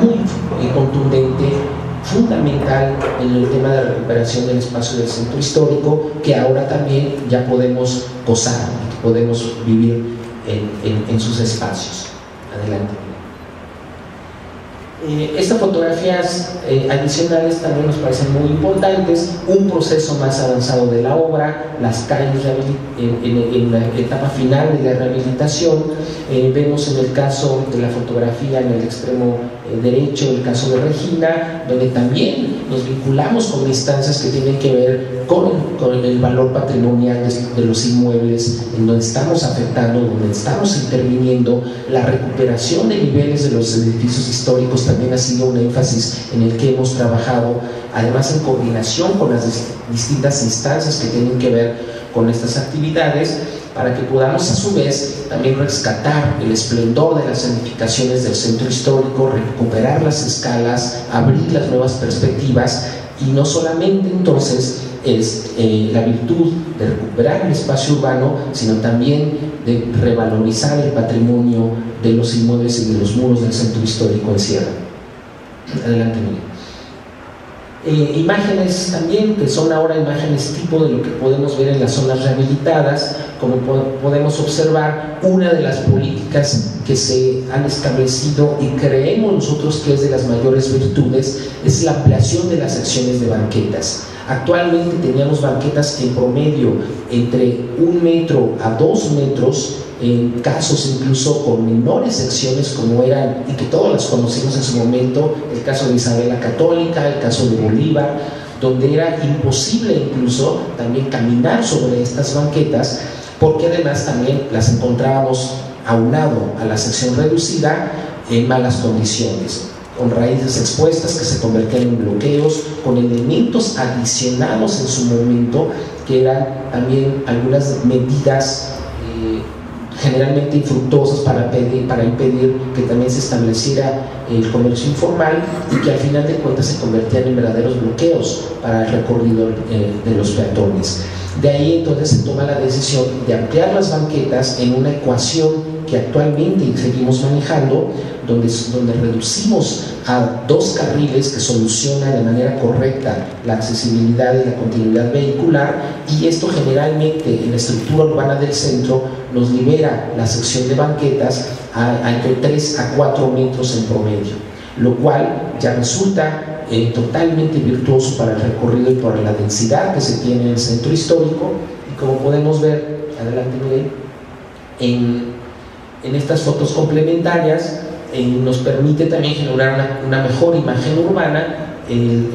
muy contundente fundamental en el tema de recuperación del espacio del centro histórico que ahora también ya podemos gozar, podemos vivir en sus espacios. Adelante. Eh, estas fotografías eh, adicionales también nos parecen muy importantes, un proceso más avanzado de la obra, las calles en, la etapa final de la rehabilitación, eh, vemos en el caso de la fotografía en el extremo derecho, el caso de Regina, donde también nos vinculamos con instancias que tienen que ver con, con el valor patrimonial de, de, los inmuebles, en donde estamos afectando, donde estamos interviniendo, la recuperación de niveles de los edificios históricos también ha sido un énfasis en el que hemos trabajado, además en coordinación con las distintas instancias que tienen que ver con estas actividades, para que podamos a su vez también rescatar el esplendor de las edificaciones del centro histórico, recuperar las escalas, abrir las nuevas perspectivas y no solamente entonces es eh, la virtud de recuperar el espacio urbano, sino también de revalorizar el patrimonio de los inmuebles y de los muros del centro histórico en Sierra. Adelante, Miguel. Eh, imágenes también, que son ahora imágenes tipo de lo que podemos ver en las zonas rehabilitadas, como podemos observar, una de las políticas que se han establecido y creemos nosotros que es de las mayores virtudes es la ampliación de las secciones de banquetas. Actualmente teníamos banquetas que en promedio entre un metro a dos metros, en casos incluso con menores secciones como eran, y que todos las conocimos en su momento, el caso de Isabel Católica, el caso de Bolívar, donde era imposible incluso también caminar sobre estas banquetas, porque además también las encontrábamos aunado a la sección reducida en malas condiciones con raíces expuestas que se convertían en bloqueos, con elementos adicionados en su momento, que eran también algunas medidas eh, generalmente infructuosas para, pedir, para impedir que también se estableciera el comercio informal y que al final de cuentas se convertían en verdaderos bloqueos para el recorrido eh, de los peatones. De ahí entonces se toma la decisión de ampliar las banquetas en una ecuación que actualmente seguimos manejando, donde, donde reducimos a dos carriles que soluciona de manera correcta la accesibilidad y la continuidad vehicular y esto generalmente en la estructura urbana del centro nos libera la sección de banquetas a, entre 3 a 4 metros en promedio, lo cual ya resulta eh, totalmente virtuoso para el recorrido y por la densidad que se tiene en el centro histórico. Y como podemos ver, adelante Miguel, en en estas fotos complementarias eh, nos permite también generar una, mejor imagen urbana, el,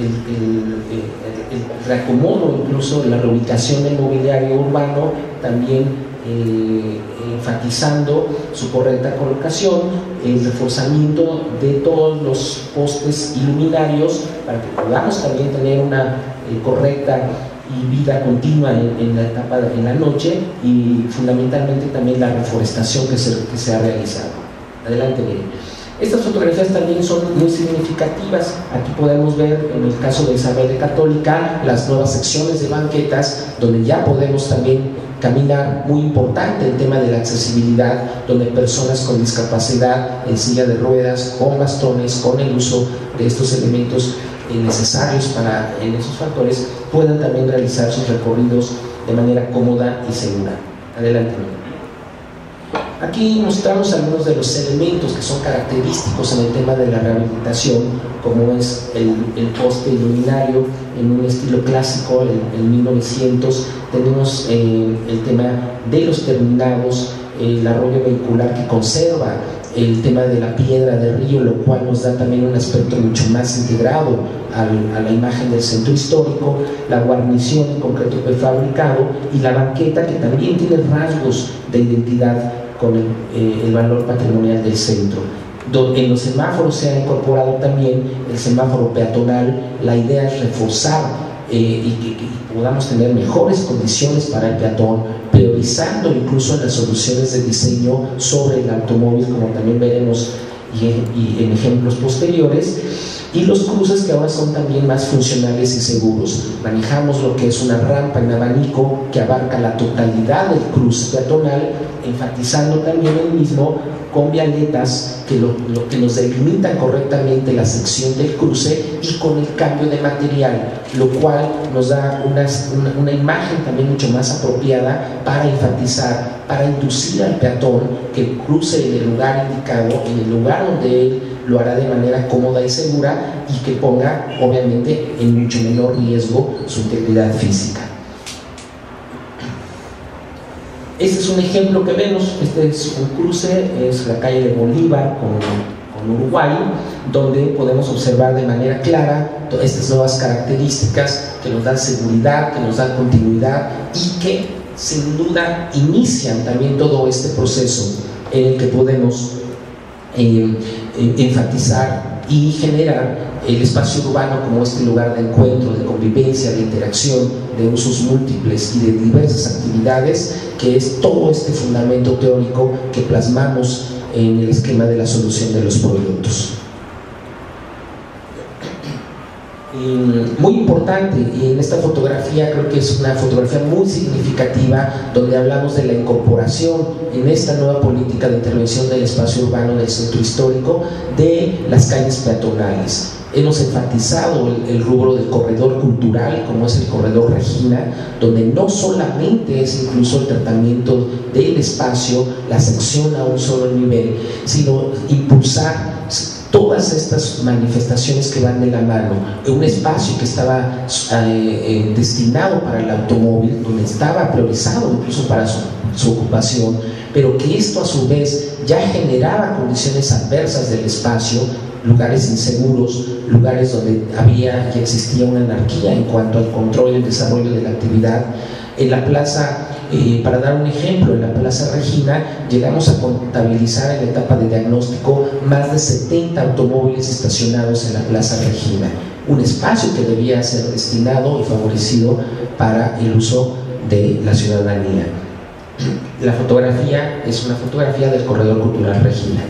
reacomodo, incluso la reubicación del mobiliario urbano, también eh, enfatizando su correcta colocación, el reforzamiento de todos los postes iluminarios para que podamos también tener una eh, correcta y vida continua en, la etapa de, la noche y fundamentalmente también la reforestación que se, que se ha realizado. Adelante, Estas fotografías también son muy significativas. Aquí podemos ver, en el caso de Isabel de Católica, las nuevas secciones de banquetas, donde ya podemos también caminar, muy importante el tema de la accesibilidad, donde personas con discapacidad, en silla de ruedas, con bastones, con el uso de estos elementos necesarios para en esos factores puedan también realizar sus recorridos de manera cómoda y segura. Adelante. Aquí mostramos algunos de los elementos que son característicos en el tema de la rehabilitación, como es el, poste iluminario en un estilo clásico, en, 1900. Tenemos eh, el tema de los terminados, el arroyo vehicular que conserva el tema de la piedra de río, lo cual nos da también un aspecto mucho más integrado a la imagen del centro histórico, la guarnición en concreto prefabricado y la banqueta que también tiene rasgos de identidad con el, eh, valor patrimonial del centro. en los semáforos se ha incorporado también el semáforo peatonal, la idea es reforzar eh, y que, podamos tener mejores condiciones para el peatón, priorizando incluso en las soluciones de diseño sobre el automóvil, como también veremos y en, ejemplos posteriores. Y los cruces que ahora son también más funcionales y seguros. Manejamos lo que es una rampa en abanico que abarca la totalidad del cruce peatonal, enfatizando también el mismo con vialetas que, lo, que nos delimitan correctamente la sección del cruce y con el cambio de material, lo cual nos da una, una, imagen también mucho más apropiada para enfatizar, para inducir al peatón que cruce en el lugar indicado, en el lugar donde él lo hará de manera cómoda y segura y que ponga obviamente en mucho menor riesgo su integridad física. Este es un ejemplo que vemos, este es un cruce, es la calle de Bolívar con, con Uruguay, donde podemos observar de manera clara estas nuevas características que nos dan seguridad, que nos dan continuidad y que sin duda inician también todo este proceso en el que podemos eh, enfatizar y generar el espacio urbano como este lugar de encuentro, de convivencia, de interacción, de usos múltiples y de diversas actividades, que es todo este fundamento teórico que plasmamos en el esquema de la solución de los productos. Muy importante en esta fotografía creo que es una fotografía muy significativa donde hablamos de la incorporación en esta nueva política de intervención del espacio urbano del centro histórico de las calles peatonales. Hemos enfatizado el, rubro del corredor cultural, como es el corredor Regina, donde no solamente es incluso el tratamiento del espacio, la sección a un solo nivel, sino impulsar todas estas manifestaciones que van de la mano, un espacio que estaba eh, eh, destinado para el automóvil, donde estaba priorizado incluso para su, su, ocupación, pero que esto a su vez ya generaba condiciones adversas del espacio, lugares inseguros, lugares donde había y existía una anarquía en cuanto al control y el desarrollo de la actividad. En la plaza para dar un ejemplo, en la Plaza Regina llegamos a contabilizar en la etapa de diagnóstico más de 70 automóviles estacionados en la Plaza Regina, un espacio que debía ser destinado y favorecido para el uso de la ciudadanía. La fotografía es una fotografía del Corredor Cultural Regina.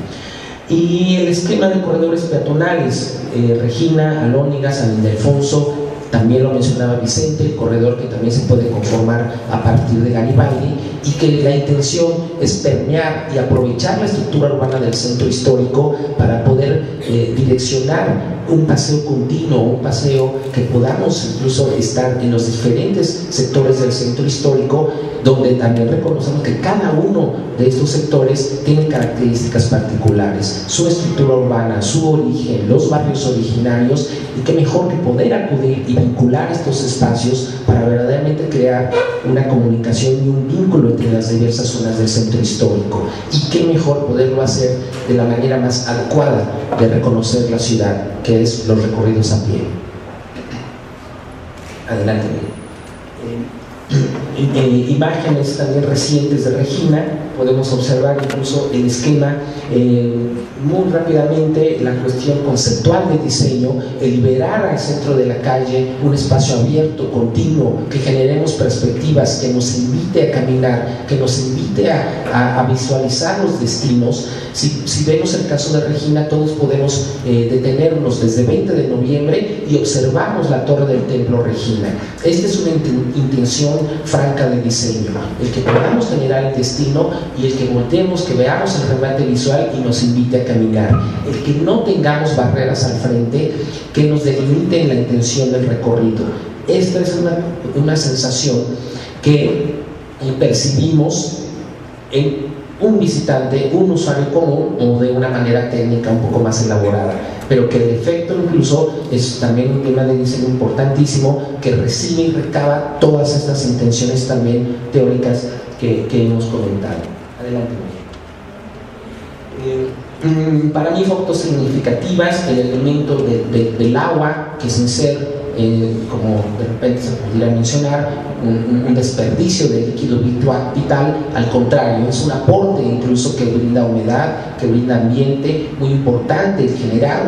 Y el esquema de corredores peatonales, eh, Regina, Alóniga, San Ildefonso, también lo mencionaba Vicente, el corredor que también se puede conformar a partir de Garibaldi y que la intención es permear y aprovechar la estructura urbana del centro histórico para poder eh, direccionar un paseo continuo, un paseo que podamos incluso estar en los diferentes sectores del centro histórico, donde también reconocemos que cada uno de estos sectores tiene características particulares, su estructura urbana, su origen, los barrios originarios, y qué mejor que poder acudir y vincular estos espacios para verdaderamente crear una comunicación y un vínculo entre las diversas zonas del centro histórico. Y qué mejor poderlo hacer de la manera más adecuada de reconocer la ciudad, que es los recorridos a pie. Adelante. Eh, imágenes también recientes de Regina, podemos observar incluso el esquema eh, muy rápidamente la cuestión conceptual de diseño, el liberar al centro de la calle un espacio abierto, continuo, que generemos perspectivas, que nos invite a caminar, que nos invite a, visualizar los destinos. Si, vemos el caso de Regina, todos podemos eh, detenernos desde 20 de noviembre y observamos la torre del templo Regina. Esta es una intención franca de diseño, el que podamos generar el destino y el que volteemos, que veamos el remate visual y nos invite a caminar. El que no tengamos barreras al frente que nos delimiten la intención del recorrido. Esta es una, una sensación que percibimos en un visitante, un usuario común o de una manera técnica un poco más elaborada, pero que el efecto incluso es también un tema de diseño importantísimo que recibe y recaba todas estas intenciones también teóricas que, hemos comentado. Adelante. Eh, mm, para mí fotos significativas el elemento del agua, que sin ser, eh, como de repente se pudiera mencionar, un, desperdicio de líquido vital, al contrario, es un aporte incluso que brinda humedad, que brinda ambiente, muy importante generar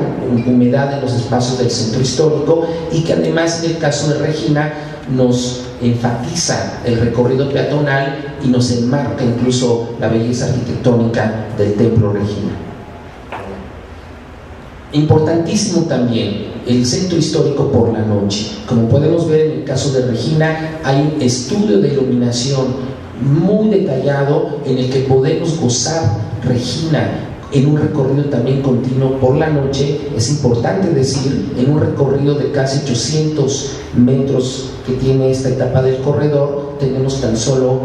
humedad en los espacios del centro histórico y que además en el caso de Regina nos enfatiza el recorrido peatonal y nos enmarca incluso la belleza arquitectónica del templo Regina. Importantísimo también el centro histórico por la noche. Como podemos ver en el caso de Regina, hay un estudio de iluminación muy detallado en el que podemos gozar Regina en un recorrido también continuo por la noche, es importante decir, en un recorrido de casi 800 metros que tiene esta etapa del corredor, tenemos tan solo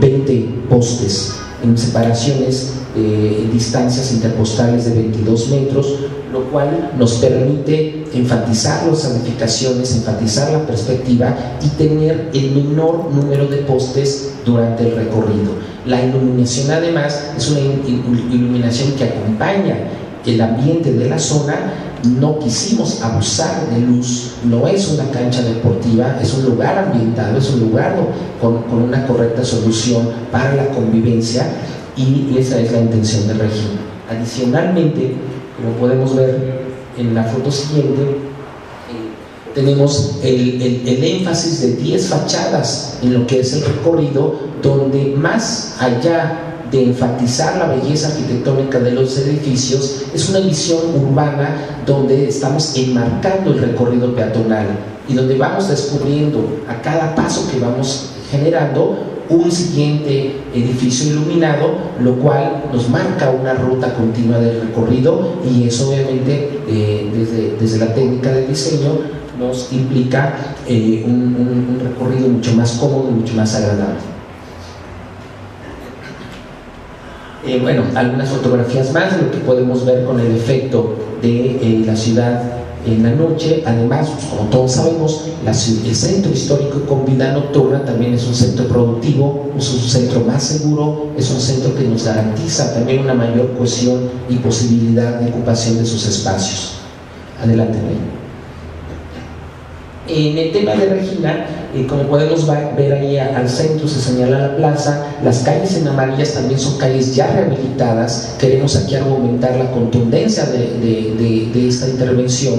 20 eh, postes en separaciones, eh, en distancias interpostales de 22 metros, lo cual nos permite enfatizar las edificaciones, enfatizar la perspectiva y tener el menor número de postes durante el recorrido. La iluminación además es una iluminación que acompaña el ambiente de la zona, no quisimos abusar de luz, no es una cancha deportiva, es un lugar ambientado, es un lugar con, con una correcta solución para la convivencia y esa es la intención del régimen. Adicionalmente, como podemos ver en la foto siguiente, tenemos el, el, énfasis de 10 fachadas en lo que es el recorrido, donde más allá de enfatizar la belleza arquitectónica de los edificios, es una visión urbana donde estamos enmarcando el recorrido peatonal y donde vamos descubriendo a cada paso que vamos generando un siguiente edificio iluminado, lo cual nos marca una ruta continua del recorrido y eso obviamente eh, desde, la técnica del diseño nos implica eh, un, recorrido mucho más cómodo y mucho más agradable. Eh, bueno, algunas fotografías más de lo que podemos ver con el efecto de la ciudad en la noche. Además, como todos sabemos, el centro histórico con vida nocturna también es un centro productivo, es un centro más seguro, es un centro que nos garantiza también una mayor cohesión y posibilidad de ocupación de sus espacios. Adelante, En el tema de Regina, eh, como podemos ver ahí al centro se señala la plaza, las calles en amarillas también son calles ya rehabilitadas, queremos aquí argumentar la contundencia de, esta intervención,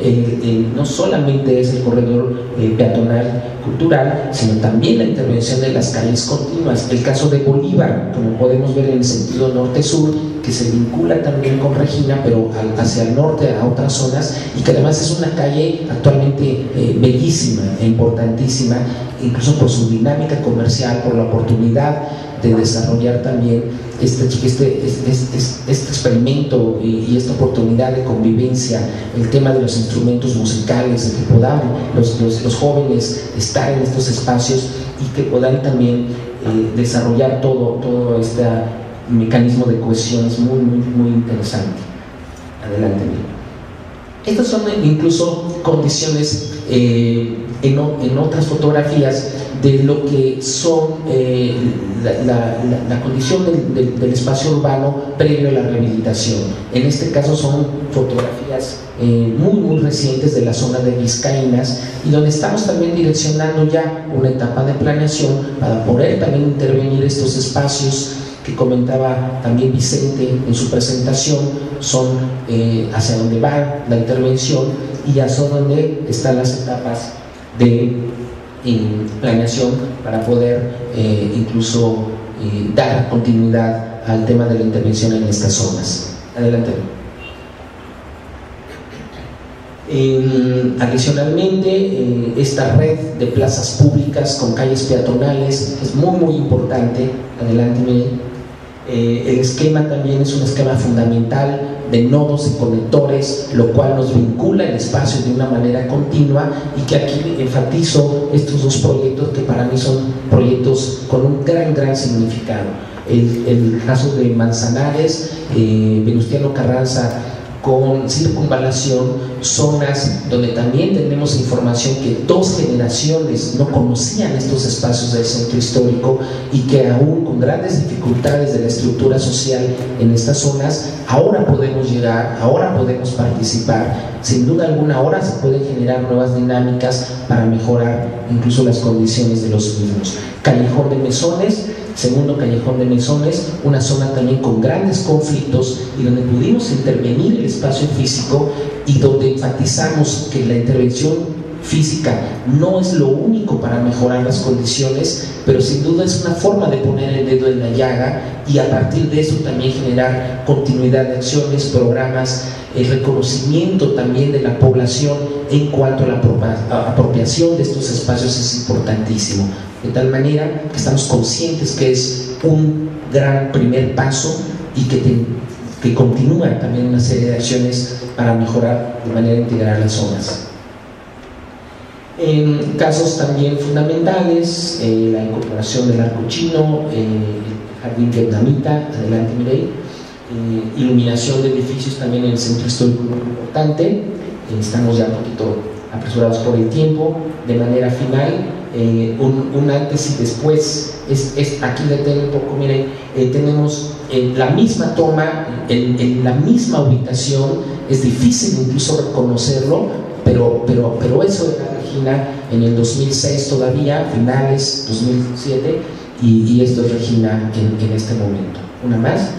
eh, eh, no solamente es el corredor peatonal cultural, sino también la intervención de las calles continuas. El caso de Bolívar, como podemos ver en el sentido norte-sur, que se vincula también con Regina, pero hacia el norte, a otras zonas, y que además es una calle actualmente bellísima e importantísima incluso por su dinámica comercial, por la oportunidad de desarrollar también este, este, este, experimento y, esta oportunidad de convivencia, el tema de los instrumentos musicales, de que podamos los, jóvenes estar en estos espacios y que puedan también eh, desarrollar todo, todo este mecanismo de cohesión es muy, muy, muy interesante. Adelante. Estas son incluso condiciones eh, en, otras fotografías de lo que son eh, la, condición del, espacio urbano previo a la rehabilitación. En este caso son fotografías eh, muy muy recientes de la zona de Vizcaínas y donde estamos también direccionando ya una etapa de planeación para poder también intervenir estos espacios que comentaba también Vicente en su presentación, son eh, hacia dónde va la intervención y hacia dónde están las etapas de planeación para poder eh, incluso eh, dar continuidad al tema de la intervención en estas zonas. Adelante. adicionalmente, esta red de plazas públicas con calles peatonales es muy muy importante. Adelante, el esquema también es un esquema fundamental de nodos y conectores, lo cual nos vincula el espacio de una manera continua y que aquí enfatizo estos dos proyectos que para mí son proyectos con un gran, gran significado. El, caso de Manzanares, eh, Venustiano Carranza con circunvalación, zonas donde también tenemos información que dos generaciones no conocían estos espacios del centro histórico y que aún con grandes dificultades de la estructura social en estas zonas, ahora podemos llegar, ahora podemos participar. Sin duda alguna, ahora se pueden generar nuevas dinámicas para mejorar incluso las condiciones de los mismos. Callejón de Mesones, segundo callejón de Mesones, una zona también con grandes conflictos y donde pudimos intervenir el espacio físico y donde enfatizamos que la intervención física no es lo único para mejorar las condiciones, pero sin duda es una forma de poner el dedo en la llaga y a partir de eso también generar continuidad de acciones, programas, el reconocimiento también de la población en cuanto a la apropiación de estos espacios es importantísimo. De tal manera que estamos conscientes que es un gran primer paso y que, que continúa también una serie de acciones para mejorar de manera integral las zonas. En casos también fundamentales, eh, la incorporación del arco chino, eh, el jardín vietnamita, adelante Mireille, eh, iluminación de edificios también en el centro histórico muy importante, estamos ya un poquito apresurados por el tiempo, de manera final, un, antes y después, es, es aquí detengo un poco, miren, tenemos la misma toma, en, en la misma ubicación, es difícil incluso reconocerlo, pero, pero, pero eso era Regina en el 2006 todavía, finales 2007, y, esto es Regina en, este momento. Una más,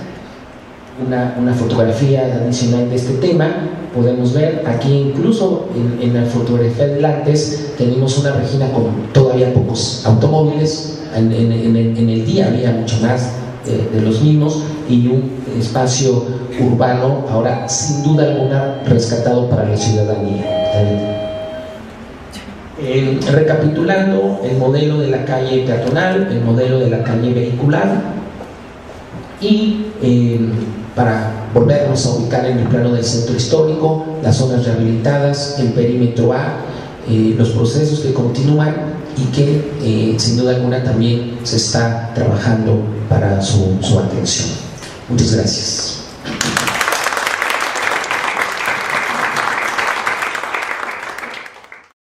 una, una, fotografía adicional de este tema, podemos ver aquí incluso en, la fotografía del antes tenemos una Regina con todavía pocos automóviles, en, el día había mucho más de los mismos y un espacio urbano ahora sin duda alguna rescatado para la ciudadanía. Eh, recapitulando el modelo de la calle peatonal, el modelo de la calle vehicular y eh, para volvernos a ubicar en el plano del centro histórico, las zonas rehabilitadas, el perímetro A, eh, los procesos que continúan y que sin duda alguna también se está trabajando para su, su atención. Muchas gracias.